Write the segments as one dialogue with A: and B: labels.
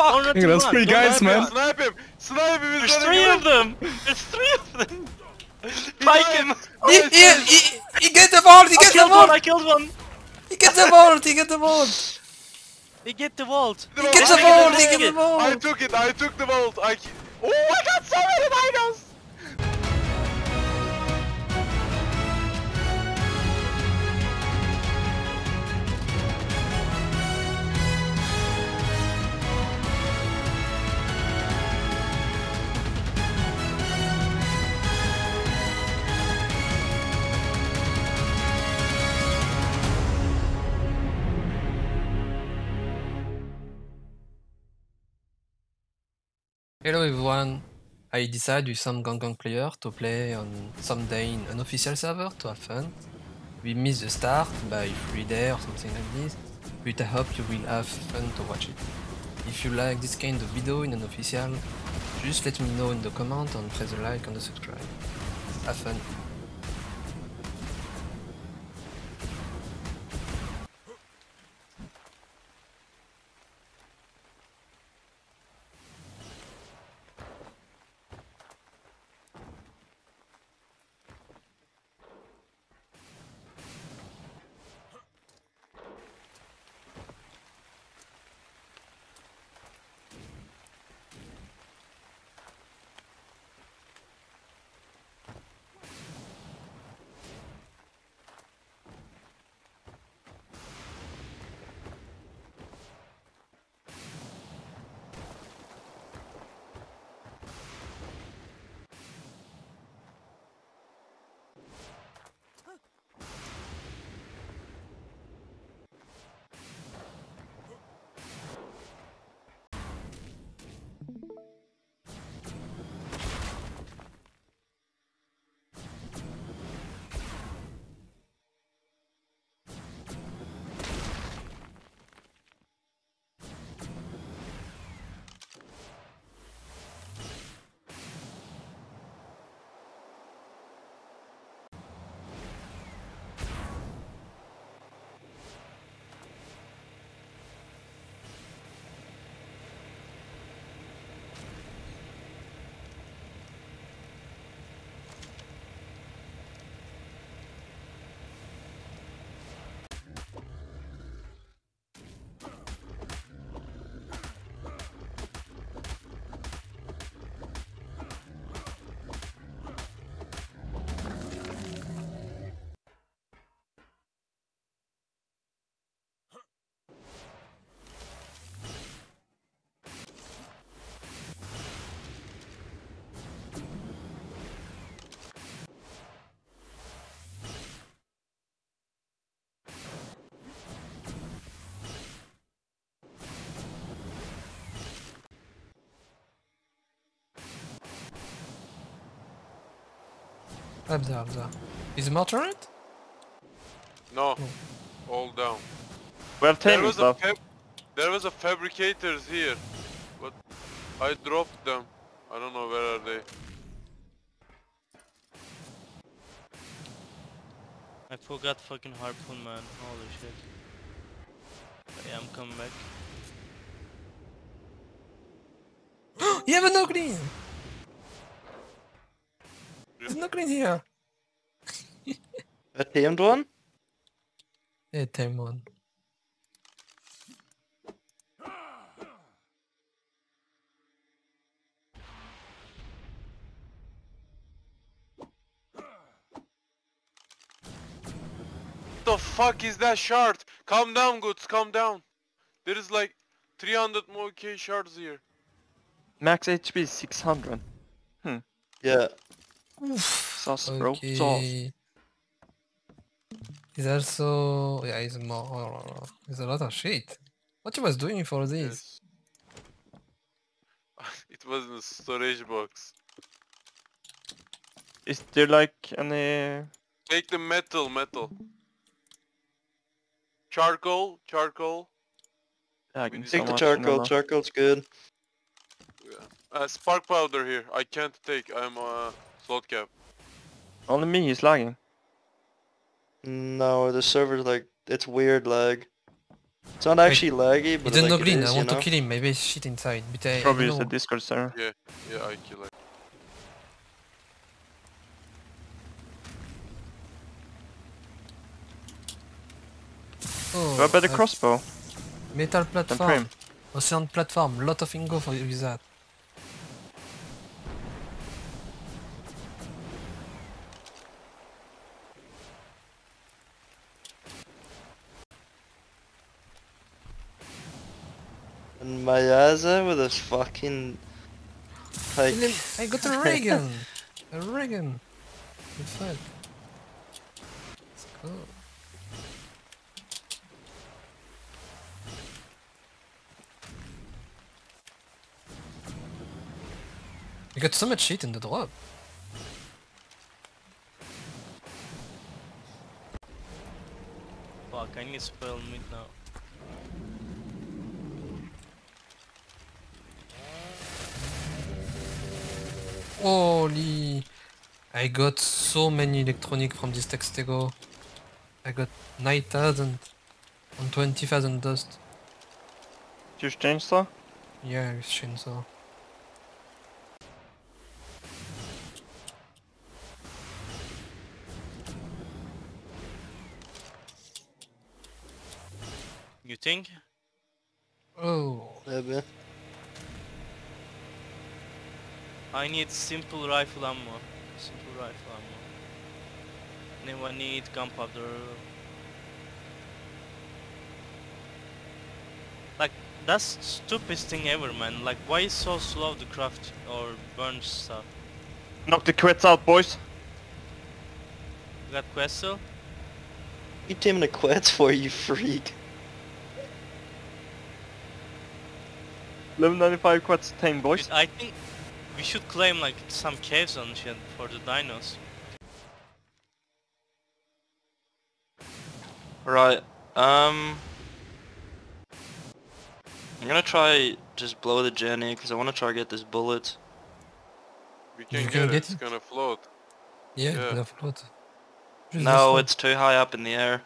A: Don't run
B: Look at those three guys,
A: run
B: man.
A: too
C: Snipe him! Snipe him!
A: There's three of them! There's three of them! Spike him!
D: He, he, he, he get the vault, he
A: I
D: get the
A: killed one,
D: vault,
A: I killed one!
D: he get the vault, he get the vault.
A: He get the vault!
C: He
D: He the
A: take
D: vault, he
A: take
D: get the
A: it.
C: I took it, I took the vault! I... Oh, I got so many dinos!
D: Hello everyone. I decided with some Gangang player to play on some day in an official server to have fun. We missed the start by 3 day or something like this, but I hope you will have fun to watch it. If you like this kind of video in an official, just let me know in the comment and press the like and the subscribe. Have fun. Abza, Abza. Is more turret?
C: No. Oh. All down.
E: We have
C: There
E: taming
C: was a
E: stuff.
C: fab- there was a fabricators here, but I dropped them. I don't know where are they.
A: I forgot fucking harpoon man, holy shit. Yeah, I'm coming back.
D: You have a no green! There's no green here!
E: A tamed one?
D: Yeah, tame one.
C: the fuck is that shard? Calm down, goods, calm down. There is like 300 more K shards here.
E: Max HP is 600. Hmm.
F: Yeah.
E: Sus bro. Sus.
D: Okay. He's also... Yeah, he's more... There's a lot of shit. What you was doing for this?
C: Yes. it was in the storage box.
E: Is there like any...
C: Take the metal, metal. Charcoal, charcoal.
E: Yeah, I can
F: Take the
E: much
F: charcoal,
E: ammo.
F: charcoal's good.
C: Uh, spark powder here. I can't take. I'm uh, slot cap.
E: Only me he's lagging.
F: No, the server's like, it's weird lag.
B: It's not actually laggy, but
D: It's in
B: like
D: no green,
B: is,
D: I want
B: know?
D: to kill him, maybe it's shit inside. But I, I
E: Probably
D: don't
E: use the
D: know.
E: Discord server.
C: Yeah, yeah, I kill it.
D: Oh,
E: What about the
D: uh,
E: crossbow?
D: Metal
E: Then
D: platform.
E: frame.
D: Ocean platform, lot of ingo for with that.
B: Mayaza with his fucking like
D: I got a Reagan! a Reagan! Good fuck. Let's go. We got so much shit in the drop.
A: Fuck, I need spell mid now.
D: Holy! I got so many electronic from this Textego. I got 9000 and 20,000 dust.
E: Use chainsaw?
D: Yeah, with chainsaw.
A: You think?
D: Oh,
B: maybe.
A: I need simple rifle ammo. Simple rifle ammo. Anyone need gunpowder? Like, that's stupidest thing ever, man. Like, why is so slow to craft or burn stuff?
E: Knock the quits out, boys.
A: You got Quetzal?
B: You teaming the quets for you freak.
E: 1195 quits tame, boys.
A: Dude, I think we should claim like some caves on shit for the dinos.
B: Right. Um. I'm gonna try just blow the Jenny because I want to try get this bullet.
C: We can
D: You
C: get,
D: can
C: it.
D: get
C: It's
D: it?
C: gonna float.
D: yeah,
C: Yeah.
D: yeah. float. Just
B: No, it's too high up in the air.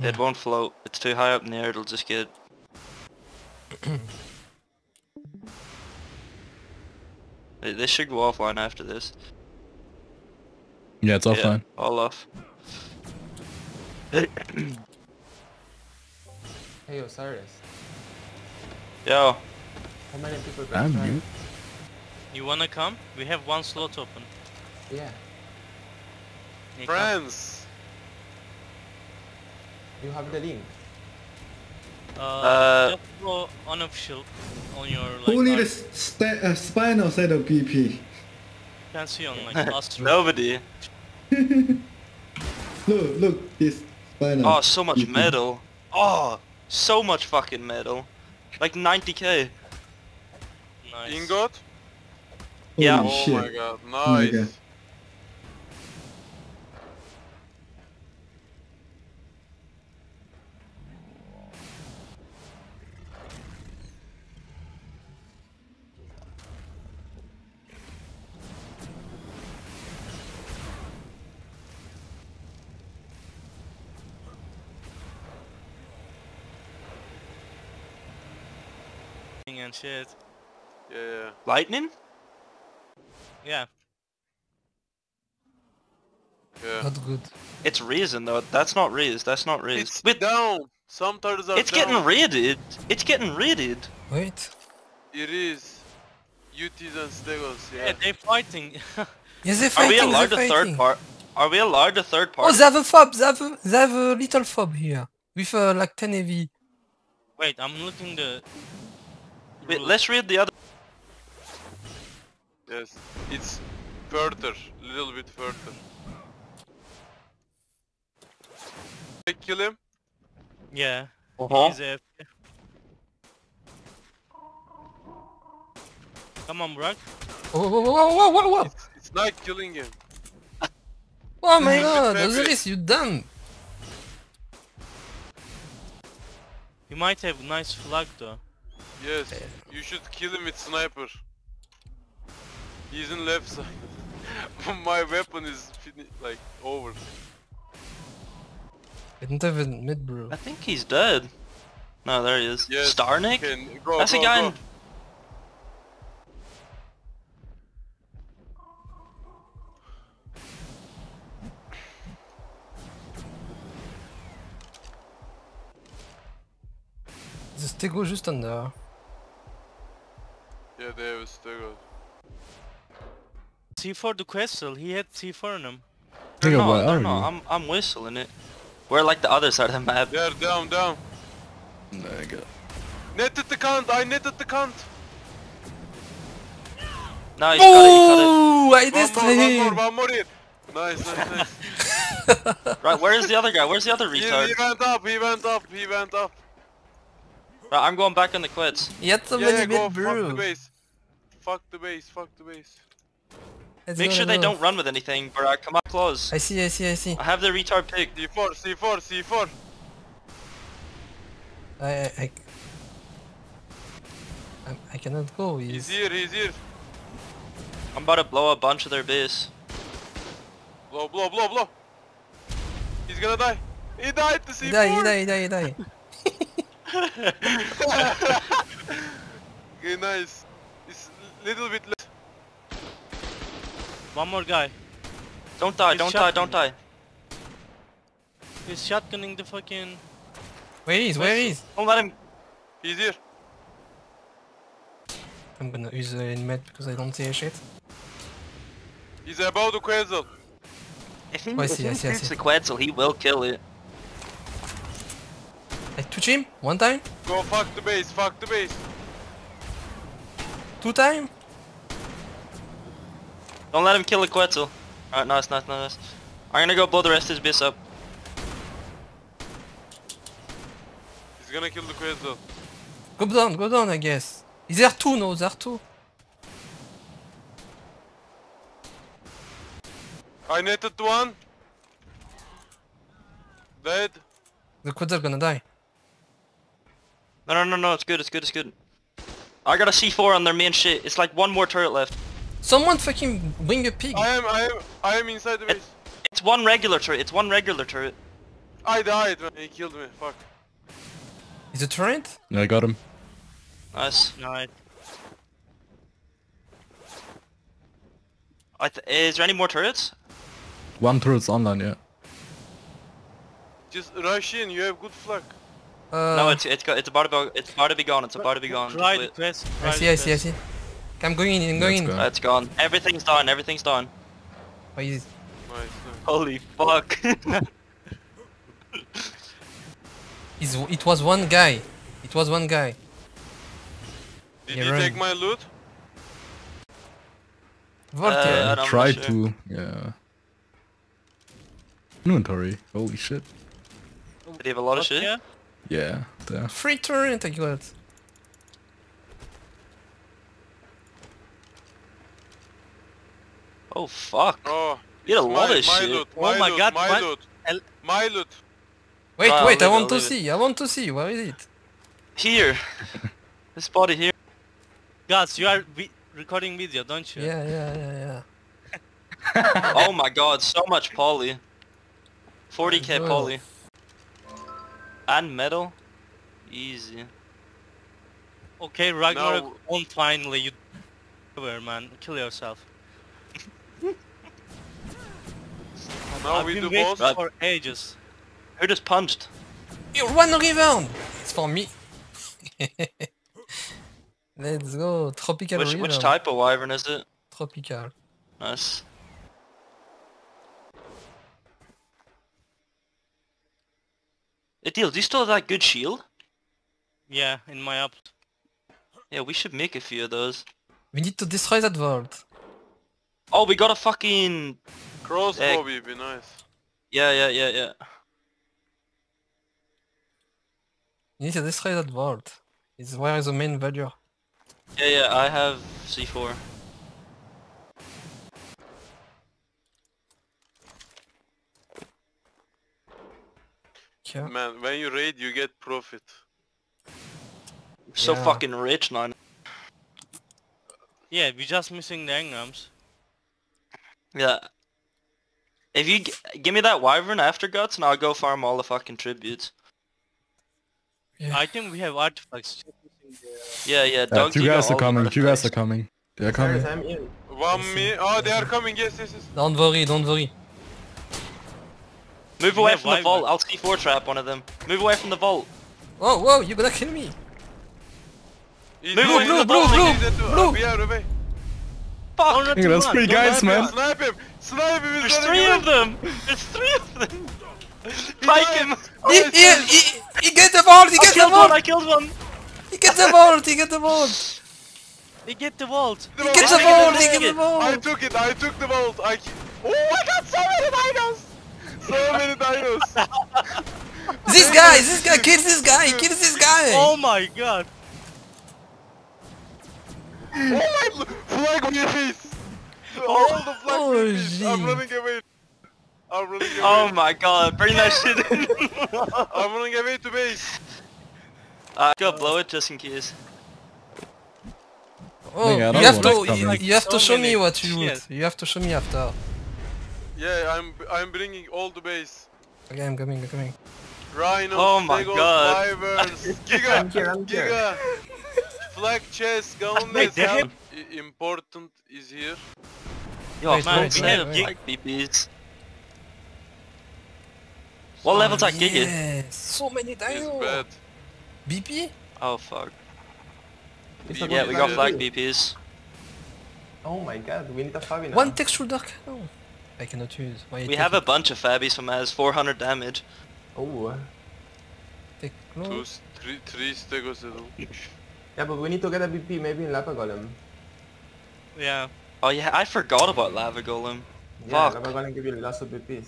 B: It won't float. It's too high up in the air. It'll just get. This should go offline after this.
F: Yeah, it's
B: Yeah,
F: offline.
B: all off.
G: Hey Osiris,
B: Yo,
G: how many people got
F: Damn
G: tried?
F: you.
A: You wanna come? We have one slot open.
G: Yeah,
A: You come.
C: Friends!
G: you have the link.
A: Uh,
B: Uh,
A: just go unofficial on your like.
H: Who need a
A: art.
H: s- a spinal set of PP?
A: You can see on like Astro.
B: nobody.
H: Look, look, this spinal.
B: Oh, so much
H: PP.
B: metal. Oh, so much fucking metal. Like 90k.
A: Nice.
C: Ingot?
B: Yeah.
H: Holy
C: Oh
H: shit.
C: my god,
H: my
C: nice.
H: God.
A: And shit.
C: Yeah, yeah.
B: Lightning?
A: Yeah.
C: Yeah.
D: Not good.
B: It's reason though. That's not Riz. That's not Riz.
C: It's
B: Wait,
C: down! Some turtles are
B: it's
C: down.
B: getting raided. It's getting raided.
D: Wait.
C: It is. UTs and Stegos,
A: Yeah,
C: yeah.
A: they're fighting.
D: Yes, they're
B: Are we allowed
D: they're
B: to third part? Are we allowed to third part?
D: Oh,
B: party?
D: they have a fob, they have a, they have a little fob here. With uh, like 10 AV.
A: Wait, I'm looking the.
B: Wait, let's read the other.
C: Yes. It's further. a Little bit further. I kill him?
A: Yeah.
B: Uh-huh.
A: He's AFK. Come on, Brock.
D: Oh, whoa, whoa, whoa, whoa, whoa!
C: It's, it's not killing him.
D: Oh my god,
C: baby.
D: Osiris, you done!
A: You might have nice flag though.
C: Yes. You should kill him with sniper. He's in left side. My weapon is like over.
D: Didn't have it mid, bro.
B: I think he's dead. No, there he is.
C: Yes,
B: Starnik?
C: Okay, go,
B: That's
C: go,
B: a guy
C: go.
B: in...
D: The Stego just under.
C: Yeah, they have a stagger.
A: C4 the Quetzal, he had C4 on him.
B: They're
F: Nigga,
B: not,
F: where
B: they're not. I'm, I'm whistling it. We're like the other side of the map.
C: They're down, down.
F: Nigga.
C: Netted the cunt, I netted the cunt.
B: No, he's cut it, he cut
D: Oh, I
C: One
D: destroyed
C: more, one more,
D: him!
C: one more here. Nice, nice, nice.
B: it. Right, where's the other guy? Where's the other
C: he,
B: retard?
C: he went up, he went up, he went up.
B: Right, I'm going back on the quits.
D: He had so
C: yeah,
D: many
C: yeah, go,
D: mid,
C: fuck the base. Fuck the base, fuck the base.
D: Let's
B: Make
D: go,
B: sure
D: let's
B: they
D: go.
B: don't run with anything, bro. Come up close.
D: I see, I see, I see.
B: I have the retard pick.
C: C4, C4, C4.
D: I, I, I, I, I cannot go.
C: He's
D: He's,
C: here, he's here.
B: I'm about to blow a bunch of their base.
C: Blow, blow, blow, blow. He's gonna die. He died to C4.
D: he die, he die, he die, he die.
C: okay, nice. It's little bit less.
A: One more guy.
B: Don't die,
A: He's
B: don't die, don't die.
A: He's shotgunning the fucking...
D: Where is, where is?
B: Don't let him.
C: He's here.
D: I'm gonna use the inmate because I don't see a shit.
C: He's about the Quetzal.
B: If he,
D: Oh, I
B: if
D: see,
B: he
D: I see, I
B: hits
D: see.
B: the Quetzal, he will kill it.
D: I touch him? One time?
C: Go fuck the base, fuck the base.
D: Two time?
B: Don't let him kill the Quetzal. Alright, nice, nice, nice. I'm gonna go blow the rest of his base up.
C: He's gonna kill the Quetzal.
D: Go down, go down, I guess. Is there two? No, there are two.
C: I netted one. Dead.
D: The quads are gonna die.
B: No, no, no, no, it's good, it's good, it's good. I got a C4 on their main shit. It's like one more turret left.
D: Someone fucking bring a pig.
C: I am, I am, I am inside the base.
B: It's one regular turret, it's one regular turret.
C: I died, man. He killed me. Fuck.
D: Is it torrent?
F: I got him.
B: Nice.
A: Nice.
B: I th is there any more turrets?
F: One turret's online, yeah.
C: Just rush in. You have good flag.
D: Uh,
B: no, it's it's got it's about to be it's about to be gone. It's about to be gone.
A: Try the
B: Complete.
A: quest.
D: I see, I see, I see. I'm going in, I'm going
F: Let's
D: in.
F: go.
B: Uh, It's gone. Everything's done. Everything's done.
D: Oh, he's-
C: Nice. nice.
B: Holy fuck.
D: he's, it was one guy. It was one guy.
C: Did
D: Yeah,
C: he
D: run.
C: take my loot?
D: Volker.
B: Uh,
F: I
B: I'm
F: tried
B: sure.
F: to, yeah. Inventory. Holy shit.
B: Did he have a lot of shit?
A: Yeah?
F: Yeah, there.
D: Free torrent I got.
B: Oh fuck.
C: Oh.
B: You had a lot
C: my,
B: of
C: my
B: shit.
C: Loot,
A: Oh
C: my
A: my
C: loot,
A: God,
C: My
A: what?
C: loot. My loot.
D: Wait,
B: I'll
D: wait, I
B: leave it,
D: want to
B: leave it.
D: see. I want to see. Where is it?
B: Here. this body here.
A: Guys, you are vi recording video, don't you?
D: Yeah, yeah, yeah, yeah.
B: oh my god, so much poly. 40k
D: Well.
B: poly. And metal. Easy.
A: Okay, Ragnarok,
C: Now-
A: on finally, you over, man. Kill yourself.
C: Now
A: I've
C: we
A: been
C: do
A: waiting
C: boss.
A: For ages.
B: Who just punched?
D: You one rebound! It's for me. Let's go. Tropical
B: Which which type of wyvern is it?
D: Tropical.
B: Nice. Ideal, do you still have that good shield?
A: Yeah, in my up.
B: Yeah, we should make a few of those.
D: We need to destroy that vault.
B: Oh, we got a fucking...
C: Crossbow would be nice.
B: Yeah, yeah, yeah, yeah.
D: We need to destroy that vault. It's where is the main value.
B: Yeah, yeah, I have C4.
D: Yeah.
C: Man, when you raid, you get profit.
B: So
D: Yeah.
B: fucking rich now.
A: Yeah, we're just missing the engrams.
B: Yeah. If you g- give me that wyvern after guts, and I'll go farm all the fucking tributes.
A: I think we have artifacts.
B: Yeah, yeah.
F: Yeah,
B: Doug,
F: two guys are
B: all the
F: coming. Two guys are coming. They're coming.
G: Cyrus,
C: One me. Oh, they are coming. Yes, yes, yes.
D: Don't worry, don't worry.
B: Move away from the vault. I'll C4 trap one of them. Move away from the vault.
D: Whoa, whoa, you're gonna kill me.
C: He-
B: Blue,
C: he-
B: blue,
C: he-
B: blue,
D: blue, blue,
C: he- he-
D: blue.
C: We are away.
B: Fuck!
A: Oh, not
F: Hey, that's
A: much,
F: three
A: don't
F: guys, man.
A: him.
C: Snipe him! Snipe him!
B: There's three of them! There's three of them!
C: He
B: him!
D: He, he, he, he get the vault, he
B: I
D: get the
B: killed one, I killed one!
D: he get the vault, he get the vault.
A: He get the vault.
D: He
C: vault.
D: get the vault, he get the
B: it.
C: I took it, I took the vault. I Oh, I got so many dinos! So many dinos!
D: This guy, this guy, kill this guy, kill this guy.
A: Oh my god.
C: oh my flag on your face! All the flags on your
D: Oh,
C: face. I'm running away. I'm running away.
B: Oh my god, bring that shit in!
C: I'm running away to base.
B: uh, go blow it just in case.
D: Oh,
F: Yeah,
D: you have to,
F: one is
D: you,
F: coming.
D: you have to show me what you
A: shit.
D: loot. You have to show me after.
C: Yeah, I'm I'm bringing all the base.
D: Okay, I'm coming, I'm coming.
C: Rhino,
B: Oh my
C: Stegos,
B: God.
C: Wyverns,
G: I'm
C: Giga,
G: here, I'm here.
C: Giga, Flag chest, Gauntlet,
A: Wait, they
C: help. Important is here.
B: Yo,
D: Wait,
B: man,
D: wait,
B: we
D: wait,
B: have
D: wait.
B: like BPs. What level's that Giga?
D: Yes, so many
C: Is bad.
D: BP?
B: Oh fuck.
G: It's
C: Yeah,
B: Yeah, we got flag. BPs.
G: Oh my god, we need a Fabi now.
D: One texture shoulder oh. cannon. I cannot use. Why
B: We have a bunch of Fabbies from has 400 damage.
G: Oh.
D: Tech
C: Two, s- three, three Stegos at all.
G: Yeah, but we need to get a BP maybe in Lava Golem.
A: Yeah.
B: Oh yeah, I forgot about Lava Golem.
G: Yeah,
B: Fuck.
G: Lava Golem give you lots of BPs.